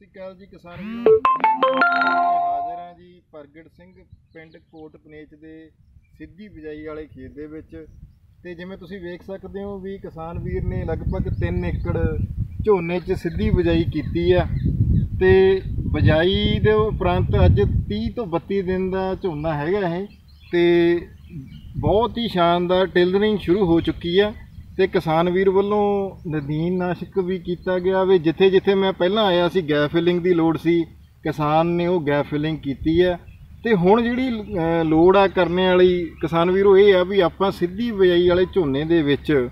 ਸਤਿ ਸ਼੍ਰੀ ਅਕਾਲ ਜੀ ਕਿਸਾਨ ਵੀਰੋ। ਹਾਜ਼ਰ ਹਾਂ ਜੀ ਪ੍ਰਗਟ ਸਿੰਘ ਪਿੰਡ ਕੋਟ ਪਨੇਚ ਦੇ ਸਿੱਧੀ ਬਿਜਾਈ ਵਾਲੇ ਖੇਤ ਦੇ ਵਿੱਚ। ਤੇ ਜਿਵੇਂ ਤੁਸੀਂ ਵੇਖ ਸਕਦੇ ਹੋ ਵੀ ਕਿਸਾਨ ਵੀਰ ਨੇ ਲਗਭਗ 3 ਏਕੜ ਝੋਨੇ 'ਚ ਸਿੱਧੀ ਬਿਜਾਈ ਕੀਤੀ ਆ। ਤੇ ਬਿਜਾਈ ਦੇ ਉਪਰੰਤ ਅੱਜ 30 ਤੋਂ 32 ਦਿਨ ਦਾ ਝੋਨਾ ਹੈਗਾ ਇਹ। ਤੇ ਬਹੁਤ ਹੀ ਸ਼ਾਨਦਾਰ ਟਿਲਰਿੰਗ ਸ਼ੁਰੂ ਹੋ ਚੁੱਕੀ ਆ। ਤੇ ਕਿਸਾਨ ਵੀਰ ਵੱਲੋਂ ਨਦੀਨ ਨਾਸ਼ਕ ਵੀ ਕੀਤਾ ਗਿਆ ਵੀ। ਜਿੱਥੇ ਜਿੱਥੇ ਮੈਂ ਪਹਿਲਾਂ ਆਇਆ ਸੀ ਗੈਪ ਫਿਲਿੰਗ ਦੀ ਲੋੜ ਸੀ। ਕਿਸਾਨ ਨੇ ਉਹ ਗੈਪ ਫਿਲਿੰਗ ਕੀਤੀ ਹੈ। ਤੇ ਹੁਣ ਜਿਹੜੀ ਲੋੜ ਆ ਕਰਨੇ ਵਾਲੀ, ਕਿਸਾਨ ਵੀਰੋ, ਇਹ ਆ ਵੀ ਆਪਾਂ ਸਿੱਧੀ ਬਿਜਾਈ ਵਾਲੇ ਝੋਨੇ ਦੇ ਵਿੱਚ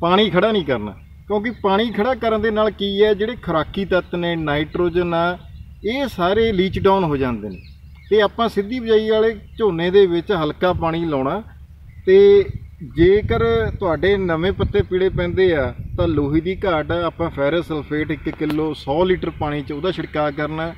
ਪਾਣੀ ਖੜਾ ਨਹੀਂ ਕਰਨਾ। ਕਿਉਂਕਿ ਪਾਣੀ ਖੜਾ ਕਰਨ ਦੇ ਨਾਲ ਕੀ ਹੈ, ਜਿਹੜੇ ਖੁਰਾਕੀ ਤੱਤ ਨੇ, ਨਾਈਟ੍ਰੋਜਨ ਆ, ਇਹ ਸਾਰੇ ਲੀਚ ਡਾਊਨ ਹੋ ਜਾਂਦੇ ਨੇ। ਤੇ ਆਪਾਂ ਸਿੱਧੀ ਬਿਜਾਈ ਵਾਲੇ ਝੋਨੇ ਦੇ ਵਿੱਚ ਹਲਕਾ ਪਾਣੀ ਲਾਉਣਾ। ਤੇ ਜੇਕਰ ਤੁਹਾਡੇ ਨਵੇਂ ਪੱਤੇ ਪੀਲੇ ਪੈਂਦੇ ਆ ਤਾਂ ਲੋਹੀ ਦੀ ਘਾਟ ਆ, ਆਪਾਂ ਫੈਰਸ ਸਲਫੇਟ 1 ਕਿਲੋ 100 ਲੀਟਰ ਪਾਣੀ 'ਚ ਉਹਦਾ ਛਿੜਕਾਅ ਕਰਨਾ।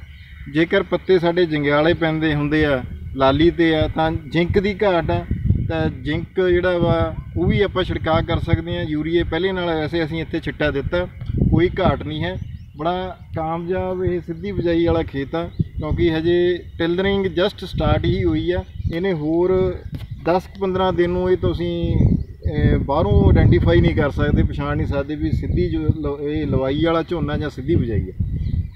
ਜੇਕਰ ਪੱਤੇ ਸਾਡੇ ਜੰਗਿਆਲੇ ਪੈਂਦੇ ਹੁੰਦੇ ਆ ਲਾਲੀ ਤੇ ਆ ਤਾਂ ਜ਼ਿੰਕ ਦੀ ਘਾਟ ਆ। ਤਾਂ ਜ਼ਿੰਕ ਜਿਹੜਾ ਵਾ ਉਹ ਵੀ ਆਪਾਂ ਛਿੜਕਾਅ ਕਰ ਸਕਦੇ ਆ। ਯੂਰੀਏ ਪਹਿਲੇ ਨਾਲ ਵੈਸੇ ਅਸੀਂ ਇੱਥੇ ਛਿੱਟਾ ਦਿੱਤਾ ਕੋਈ ਘਾਟ ਨਹੀਂ ਹੈ। ਬੜਾ ਕਾਮਯਾਬ ਇਹ ਸਿੱਧੀ ਬਿਜਾਈ ਵਾਲਾ ਖੇਤ ਆ ਕਿਉਂਕਿ ਹਜੇ ਟਿਲਰਿੰਗ ਜਸਟ ਸਟਾਰਟ ਹੀ ਹੋਈ ਆ। ਇਹਨੇ ਹੋਰ 10-15 ਦਿਨ ਨੂੰ ਇਹ ਤੁਸੀਂ ਬਾਹਰੋਂ ਆਇਡੈਂਟੀਫਾਈ ਨਹੀਂ ਕਰ ਸਕਦੇ, ਪਛਾਣ ਨਹੀਂ ਸਕਦੇ ਵੀ ਸਿੱਧੀ ਜੋ ਲ- ਇਹ ਲਵਾਈ ਵਾਲਾ ਝੋਨਾ ਜਾਂ ਸਿੱਧੀ ਬਿਜਾਈ ਹੈ।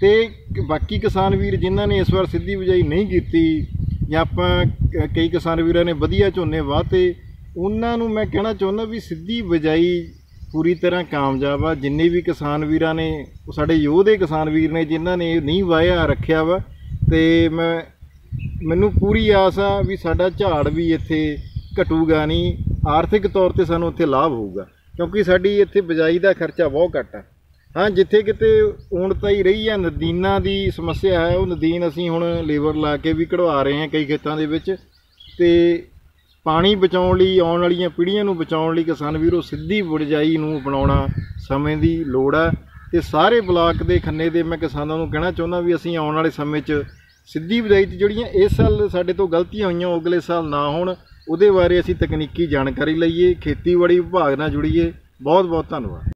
ਤੇ ਬਾਕੀ ਕਿਸਾਨ ਵੀਰ ਜਿਨ੍ਹਾਂ ਨੇ ਇਸ ਵਾਰ ਸਿੱਧੀ ਬਿਜਾਈ ਨਹੀਂ ਕੀਤੀ, ਜਾਂ ਆਪਾਂ ਕਈ ਕਿਸਾਨ ਵੀਰਾਂ ਨੇ ਵਧੀਆ ਝੋਨੇ ਵਾਹਤੇ ਉਹਨਾਂ ਨੂੰ ਮੈਂ ਕਹਿਣਾ ਚਾਹੁੰਦਾ ਵੀ ਸਿੱਧੀ ਬਿਜਾਈ ਪੂਰੀ ਤਰ੍ਹਾਂ ਕਾਮਯਾਬ ਆ। ਜਿੰਨੇ ਵੀ ਕਿਸਾਨ ਵੀਰਾਂ ਨੇ ਸਾਡੇ ਯੋਧੇ ਕਿਸਾਨ ਵੀਰ ਨੇ ਜਿਨ੍ਹਾਂ ਨੇ ਇਹ ਨਹੀਂ ਵਾਹਿਆ, ਰੱਖਿਆ ਵਾ, ਤੇ ਮੈਂ ਮੈਨੂੰ ਪੂਰੀ ਆਸ ਆ ਵੀ ਸਾਡਾ ਝਾੜ ਵੀ ਇੱਥੇ ਘਟੂਗਾ ਨਹੀਂ। ਆਰਥਿਕ ਤੌਰ ਤੇ ਸਾਨੂੰ ਇੱਥੇ ਲਾਭ ਹੋਊਗਾ, ਕਿਉਂਕਿ ਸਾਡੀ ਇੱਥੇ ਬਿਜਾਈ ਦਾ ਖਰਚਾ ਬਹੁਤ ਘੱਟ ਆ। ਹਾਂ, ਜਿੱਥੇ ਕਿਤੇ ਊਣਤਾ ਹੀ ਰਹੀ ਆ, ਨਦੀਨਾਂ ਦੀ ਸਮੱਸਿਆ ਹੈ, ਉਹ ਨਦੀਨ ਅਸੀਂ ਹੁਣ ਲੇਬਰ ਲਾ ਕੇ ਵੀ ਕਢਵਾ ਰਹੇ ਹਾਂ ਕਈ ਖੇਤਾਂ ਦੇ ਵਿੱਚ। ਤੇ ਪਾਣੀ ਬਚਾਉਣ ਲਈ, ਆਉਣ ਵਾਲੀਆਂ ਪੀੜ੍ਹੀਆਂ ਨੂੰ ਬਚਾਉਣ ਲਈ ਕਿਸਾਨ ਵੀਰੋ ਸਿੱਧੀ ਬਿਜਾਈ ਨੂੰ ਅਪਣਾਉਣਾ ਸਮੇਂ ਦੀ ਲੋੜ ਆ। ਤੇ ਸਾਰੇ ਬਲਾਕ ਦੇ ਖੰਨੇ ਦੇ ਮੈਂ ਕਿਸਾਨਾਂ ਨੂੰ ਕਹਿਣਾ ਚਾਹੁੰਦਾ ਵੀ ਅਸੀਂ ਆਉਣ ਵਾਲੇ ਸਮੇਂ 'ਚ ਸਿੱਧੀ ਵਿਦਾਈ 'ਚ ਜਿਹੜੀਆਂ ਇਸ ਸਾਲ ਸਾਡੇ ਤੋਂ ਗਲਤੀਆਂ ਹੋਈਆਂ, ਉਹ ਅਗਲੇ ਸਾਲ ਨਾ ਹੋਣ। ਉਹਦੇ ਬਾਰੇ ਅਸੀਂ ਤਕਨੀਕੀ ਜਾਣਕਾਰੀ ਲਈਏ, ਖੇਤੀਬਾੜੀ ਵਿਭਾਗ ਨਾਲ ਜੁੜੀਏ। ਬਹੁਤ ਬਹੁਤ ਧੰਨਵਾਦ।